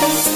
Yes.